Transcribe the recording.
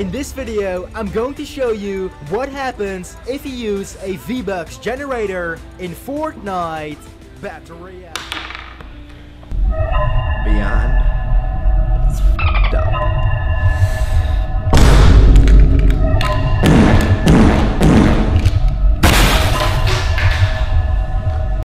In this video, I'm going to show you what happens if you use a V-Bucks generator in Fortnite Battery. Beyond.